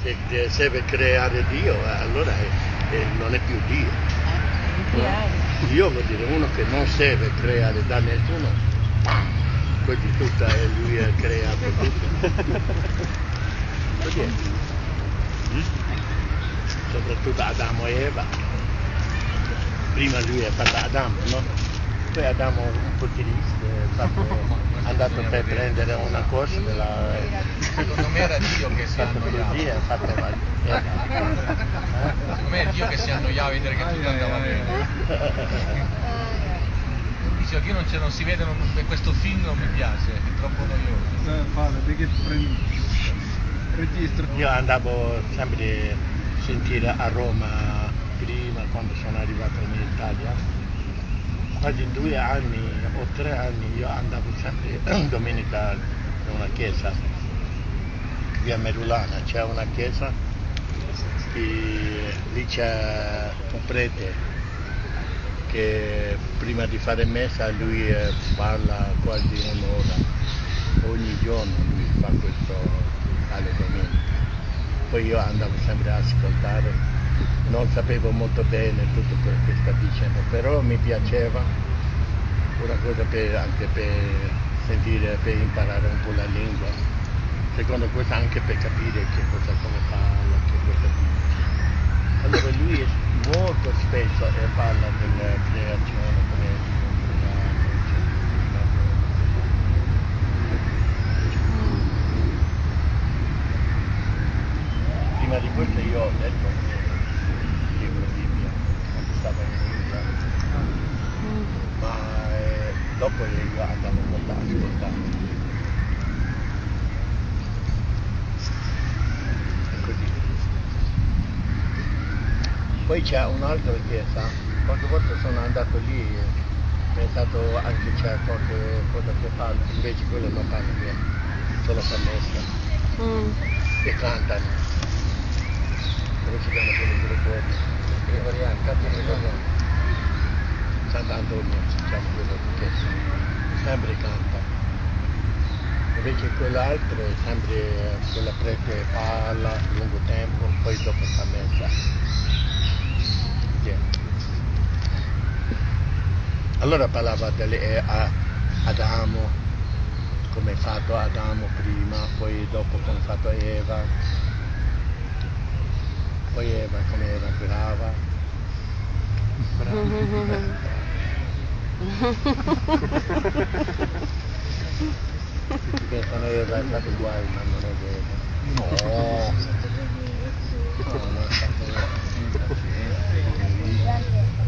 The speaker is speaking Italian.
Se deve creare Dio, allora è- è- non è più Dio. Dio vuol dire uno che non serve creare da nessuno, quindi tutta è lui ha creato tutto. È. Mm? Soprattutto Adamo e Eva. Prima lui ha fatto Adamo, no? Poi Adamo un po' triste, è fatto- è andato per prendere una cosa della, Secondo me era Dio che si annoiava. così, ha fatto eh? Secondo me è Dio che si annoiava a vedere che tutto andava bene. Che io non, non si vede, non- questo film non mi piace, è troppo noioso. Eh, Padre, perché prendi registro? Io andavo sempre a sentire a Roma prima quando sono arrivato in Italia. Quasi due anni o tre anni io andavo sempre domenica in una chiesa, via Merulana, c'è una chiesa e lì c'è un prete che prima di fare messa lui eh, parla quasi un'ora, ogni giorno lui fa questo. Poi io andavo sempre a ascoltare, non sapevo molto bene tutto quello che sta dicendo, però mi piaceva una cosa per, anche per sentire, per imparare un po' la lingua. Secondo questo anche per capire che cosa come parla, che cosa dice. Allora lui è molto spesso e parla della creazione come Dio ha creato, Prima di questo io ho letto il libro Bibbia quando stavo in ma eh, dopo io andavo molto. È così. Poi c'è un'altra chiesa, qualche volta sono andato lì e ho pensato anche c'è qualche cosa che parla, invece quello non parla niente, solo fa messa che cantano. Come si chiama quello gregoriano? Gregoriano, canto gregoriano. Sant'Antonio, si chiama quello che sempre canta. Invece quell'altro è sempre quella prete parla a lungo tempo, poi dopo fa messa. Sì. Allora parlava delle, eh, Adamo, come è fatto Adamo prima, poi dopo come è fatto Eva, poi Eva come era brava. Tutti pensano Eva è stato guai, ma non è vero. No. No, non è stato